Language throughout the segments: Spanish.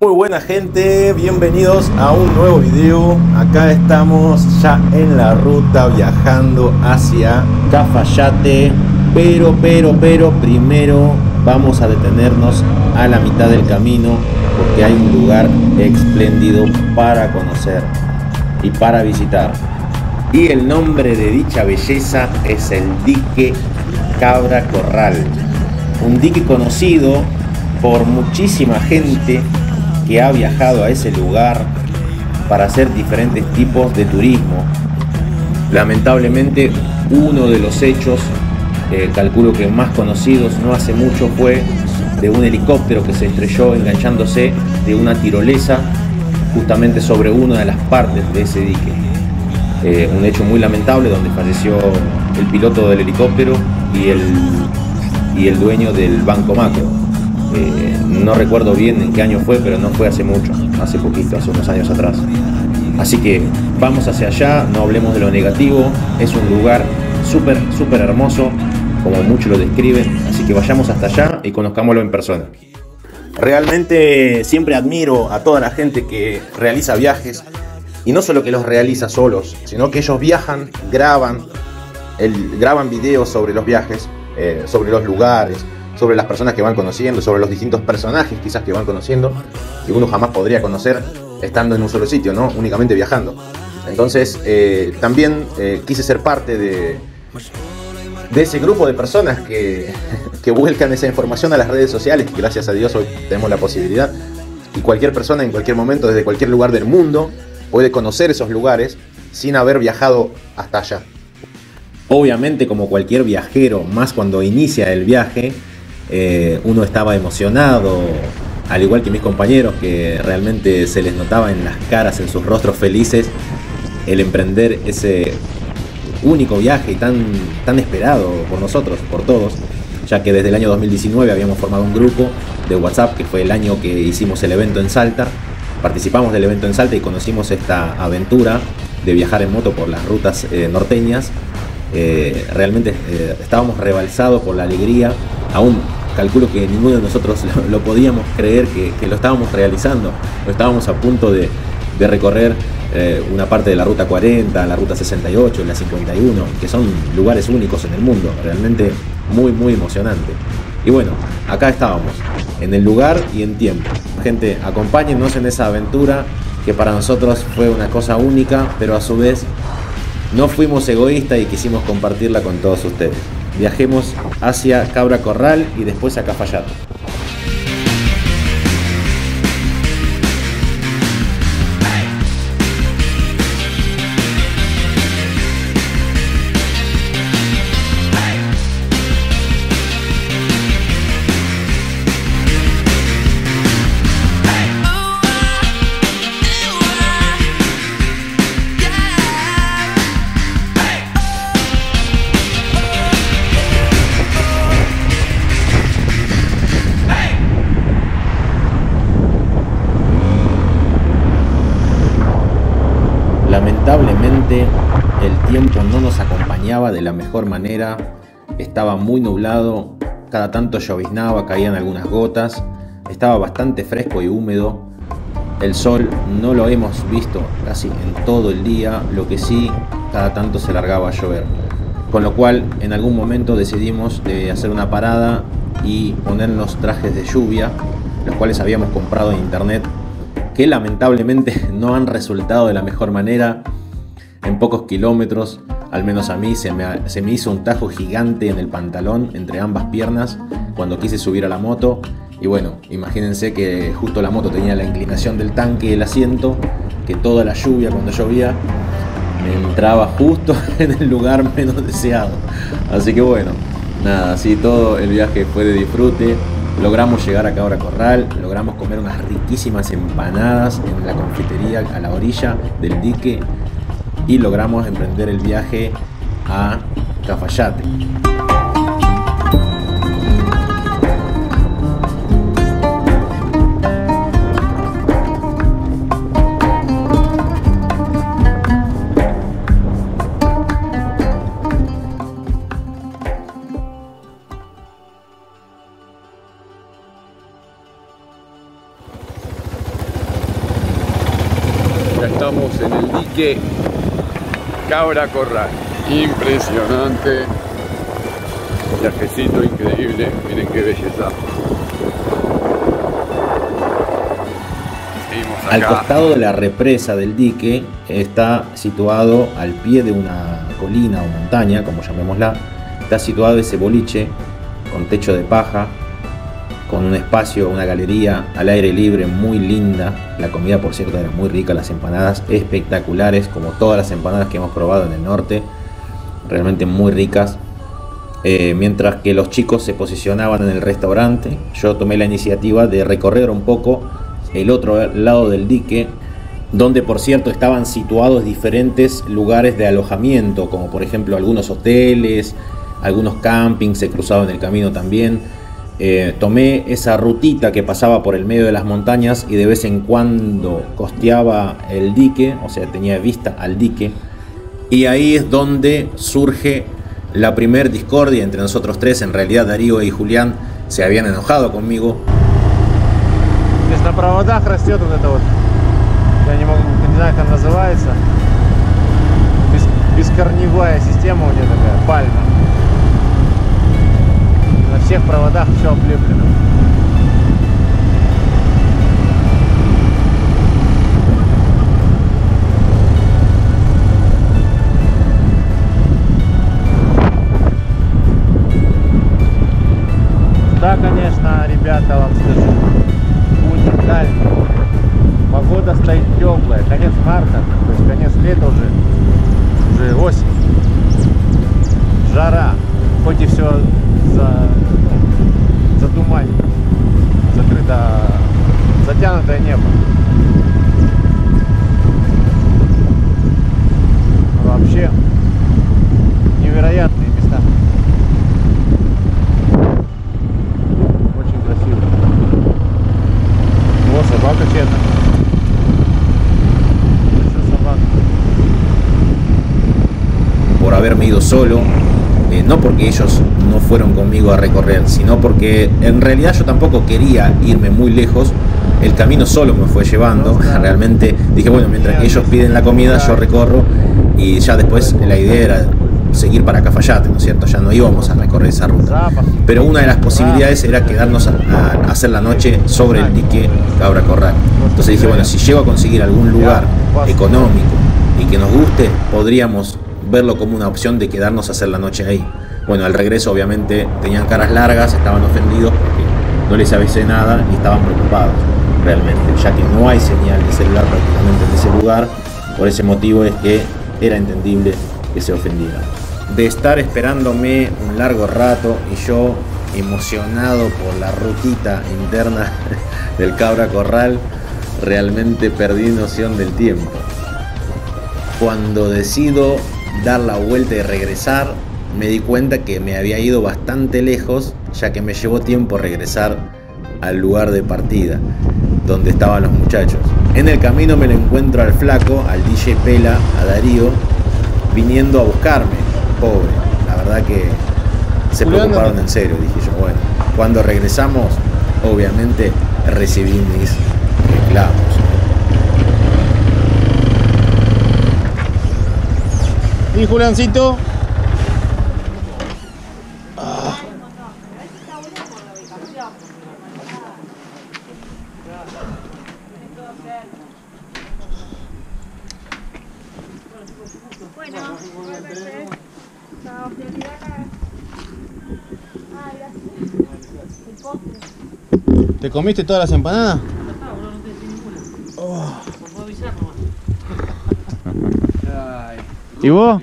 Muy buena gente, bienvenidos a un nuevo video. Acá estamos ya en la ruta viajando hacia Cafayate. Pero, pero, pero primero vamos a detenernos a la mitad del camino porque hay un lugar espléndido para conocer y para visitar. Y el nombre de dicha belleza es el dique Cabra Corral. Un dique conocido por muchísima gente que ha viajado a ese lugar para hacer diferentes tipos de turismo. Lamentablemente uno de los hechos, eh, calculo que más conocidos no hace mucho, fue de un helicóptero que se estrelló enganchándose de una tirolesa justamente sobre una de las partes de ese dique. Eh, un hecho muy lamentable donde falleció el piloto del helicóptero y el, y el dueño del banco macro. Eh, no recuerdo bien en qué año fue, pero no fue hace mucho, hace poquito, hace unos años atrás. Así que vamos hacia allá, no hablemos de lo negativo, es un lugar súper, súper hermoso, como muchos lo describen, así que vayamos hasta allá y conozcámoslo en persona. Realmente siempre admiro a toda la gente que realiza viajes, y no solo que los realiza solos, sino que ellos viajan, graban, graban videos sobre los viajes, eh, sobre los lugares, sobre las personas que van conociendo, sobre los distintos personajes quizás que van conociendo, que uno jamás podría conocer estando en un solo sitio, ¿no? Únicamente viajando. Entonces, eh, también eh, quise ser parte de, de ese grupo de personas que, que vuelcan esa información a las redes sociales, que gracias a Dios hoy tenemos la posibilidad. Y cualquier persona en cualquier momento, desde cualquier lugar del mundo, puede conocer esos lugares sin haber viajado hasta allá. Obviamente, como cualquier viajero, más cuando inicia el viaje, eh, uno estaba emocionado, al igual que mis compañeros, que realmente se les notaba en las caras, en sus rostros felices, el emprender ese único viaje tan, tan esperado por nosotros, por todos, ya que desde el año 2019 habíamos formado un grupo de WhatsApp, que fue el año que hicimos el evento en Salta. Participamos del evento en Salta y conocimos esta aventura de viajar en moto por las rutas eh, norteñas. Eh, realmente estábamos rebalsados por la alegría, aún calculo que ninguno de nosotros lo, podíamos creer que, lo estábamos realizando. Estábamos a punto de, recorrer eh, una parte de la ruta 40, la ruta 68, la 51, que son lugares únicos en el mundo, realmente muy, muy emocionante. Y bueno, acá estábamos, en el lugar y en tiempo. Gente, acompáñennos en esa aventura que para nosotros fue una cosa única, pero a su vez no fuimos egoístas y quisimos compartirla con todos ustedes viajemos hacia Cabra Corral y después a Cafayate. El tiempo no nos acompañaba de la mejor manera, estaba muy nublado, cada tanto lloviznaba, caían algunas gotas, estaba bastante fresco y húmedo, el sol no lo hemos visto casi en todo el día, lo que sí cada tanto se largaba a llover. Con lo cual en algún momento decidimos de hacer una parada y ponernos trajes de lluvia, los cuales habíamos comprado en internet, que lamentablemente no han resultado de la mejor manera en pocos kilómetros, al menos a mí, se me, hizo un tajo gigante en el pantalón entre ambas piernas cuando quise subir a la moto. Y bueno, imagínense que justo la moto tenía la inclinación del tanque y el asiento, que toda la lluvia cuando llovía me entraba justo en el lugar menos deseado. Así que bueno, nada, así todo el viaje fue de disfrute. Logramos llegar a Cabra Corral, logramos comer unas riquísimas empanadas en la confitería a la orilla del dique y logramos emprender el viaje a Cafayate. Cabra Corral. Impresionante. Viajecito increíble. Miren qué belleza. Al costado de la represa del dique está situado al pie de una colina o montaña, como llamémosla, está situado ese boliche con techo de paja, con un espacio, una galería al aire libre muy linda. La comida, por cierto, era muy rica, las empanadas espectaculares, como todas las empanadas que hemos probado en el norte, realmente muy ricas. Eh, mientras que los chicos se posicionaban en el restaurante, yo tomé la iniciativa de recorrer un poco el otro lado del dique, donde por cierto estaban situados diferentes lugares de alojamiento, como por ejemplo algunos hoteles, algunos campings se cruzaban el camino también. Eh, tomé esa rutita que pasaba por el medio de las montañas y de vez en cuando costeaba el dique, o sea, tenía vista al dique. Y ahí es donde surge la primer discordia entre nosotros tres. En realidad Darío y Julián se habían enojado conmigo есть на проводах растет вот это вот, я не могу, не знаю, как она называется, Бес, бескорневая система у нее такая, пальма. Всех проводах все облеплено. Solo, eh, no porque ellos no fueron conmigo a recorrer, sino porque en realidad yo tampoco quería irme muy lejos. El camino solo me fue llevando. Realmente dije, bueno, mientras que ellos piden la comida, yo recorro y ya después la idea era seguir para Cafayate, ¿no es cierto? Ya no íbamos a recorrer esa ruta. Pero una de las posibilidades era quedarnos a, hacer la noche sobre el dique Cabra Corral. Entonces dije, bueno, si llego a conseguir algún lugar económico y que nos guste, podríamos verlo como una opción de quedarnos a hacer la noche ahí. Bueno, al regreso obviamente tenían caras largas, estaban ofendidos porque no les avisé nada y estaban preocupados realmente, ya que no hay señal de celular prácticamente en ese lugar. Por ese motivo es que era entendible que se ofendieran de estar esperándome un largo rato y yo emocionado por la rutita interna del cabra corral, realmente perdí noción del tiempo. Cuando decido dar la vuelta y regresar, me di cuenta que me había ido bastante lejos, ya que me llevó tiempo regresar al lugar de partida, donde estaban los muchachos. En el camino me lo encuentro al flaco, al DJ Pela, a Darío, viniendo a buscarme pobre. La verdad que se preocuparon en serio, dije yo. Bueno, cuando regresamos, obviamente recibí mis reclamos. ¿Y Juliancito? ¿Te comiste todas las empanadas? Oh. ¿Y vos?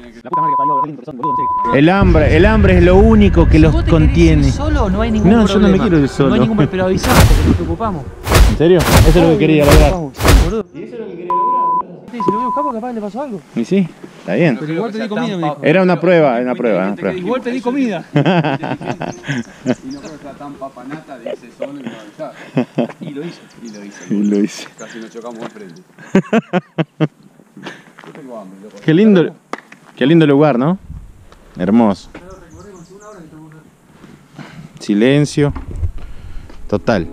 El hambre, el hambre es lo único que los contiene. solo no hay ningún no, yo no me quiero ir solo. No hay ningún pero avisamos porque nos preocupamos. ¿En serio? Eso es lo que quería lograr. ¿Y eso es lo que quería lograr? Sí, si lo veo escapo capaz le pasó algo. ¿Y sí? Está bien. Pero igual pedí comida, me dijo. Era una prueba, una prueba, una prueba. Igual pedí comida. y no creo que sea tan papanata de ese solo y no avisar. Y lo hice. Y lo hice. Y lo hice. Casi nos chocamos de frente. Qué lindo, Qué lindo lugar, ¿no? Hermoso. Silencio. Total.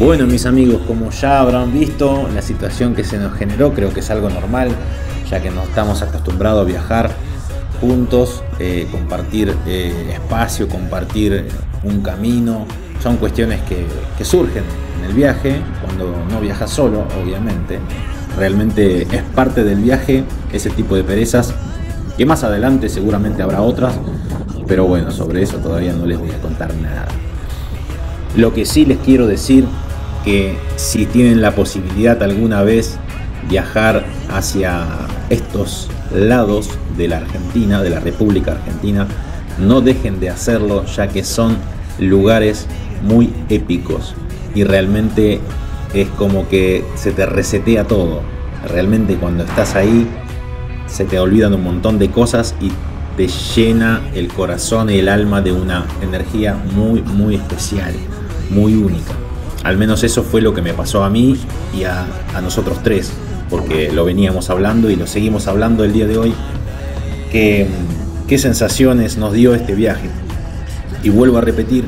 Bueno, mis amigos, como ya habrán visto, la situación que se nos generó creo que es algo normal, ya que no estamos acostumbrados a viajar juntos, eh, compartir eh, espacio, compartir un camino. Son cuestiones que, que surgen en el viaje, cuando no viajas solo, obviamente. Realmente es parte del viaje ese tipo de perezas, que más adelante seguramente habrá otras, pero bueno, sobre eso todavía no les voy a contar nada. Lo que sí les quiero decir que si tienen la posibilidad alguna vez viajar hacia estos lados de la Argentina, de la República Argentina, no dejen de hacerlo ya que son lugares muy épicos y realmente es como que se te resetea todo. Realmente cuando estás ahí se te olvidan un montón de cosas y te llena el corazón y el alma de una energía muy muy especial, muy única. Al menos eso fue lo que me pasó a mí y a, nosotros tres, porque lo veníamos hablando y lo seguimos hablando el día de hoy. Que, qué sensaciones nos dio este viaje. Y vuelvo a repetir,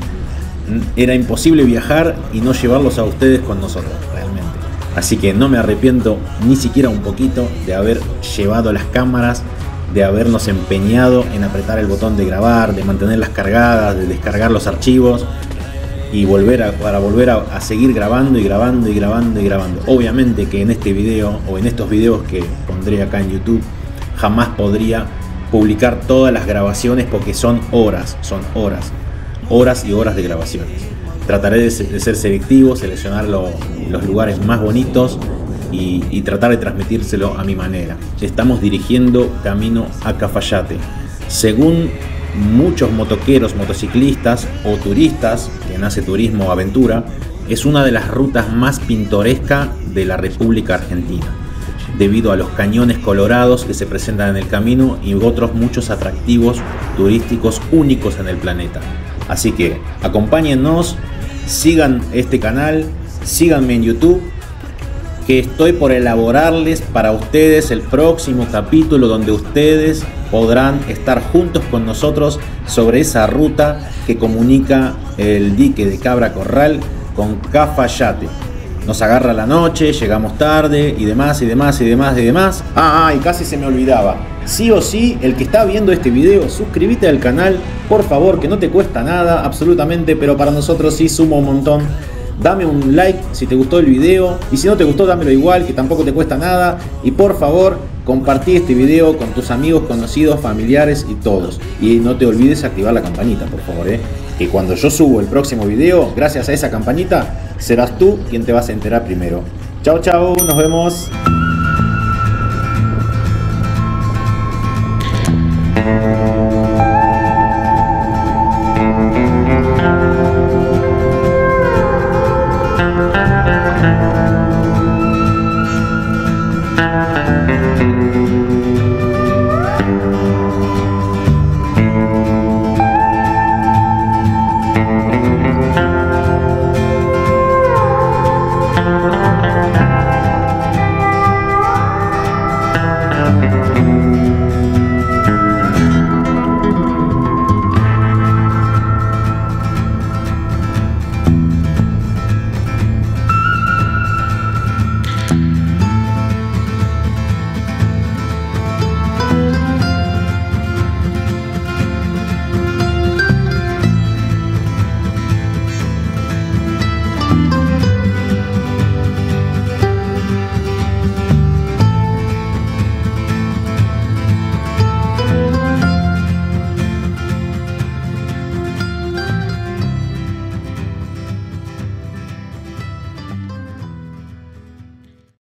era imposible viajar y no llevarlos a ustedes con nosotros, realmente. Así que no me arrepiento ni siquiera un poquito de haber llevado las cámaras, de habernos empeñado en apretar el botón de grabar, de mantenerlas cargadas, de descargar los archivos y volver a, para volver a, seguir grabando y grabando y grabando y grabando. Obviamente que en este video o en estos videos que pondré acá en YouTube jamás podría publicar todas las grabaciones porque son horas, son horas, horas y horas de grabaciones. Trataré de, ser selectivo, seleccionar los lugares más bonitos y, y, tratar de transmitírselo a mi manera. Estamos dirigiendo camino a Cafayate. Según muchos motoqueros, motociclistas o turistas, que nace turismo aventura, es una de las rutas más pintorescas de la República Argentina, debido a los cañones colorados que se presentan en el camino y otros muchos atractivos turísticos únicos en el planeta. Así que acompáñennos, sigan este canal, síganme en YouTube que estoy por elaborarles para ustedes el próximo capítulo donde ustedes podrán estar juntos con nosotros sobre esa ruta que comunica el dique de Cabra Corral con Cafayate. Nos agarra la noche, llegamos tarde y demás y demás y demás y demás. Ah, y casi se me olvidaba. Sí o sí, el que está viendo este video, suscríbete al canal, por favor, que no te cuesta nada, absolutamente, pero para nosotros sí suma un montón Dame un like si te gustó el video y si no te gustó dámelo igual que tampoco te cuesta nada y por favor compartí este video con tus amigos, conocidos, familiares y todos. Y no te olvides activar la campanita por favor, ¿eh? que cuando yo subo el próximo video, gracias a esa campanita, serás tú quien te vas a enterar primero. Chao, chao, nos vemos.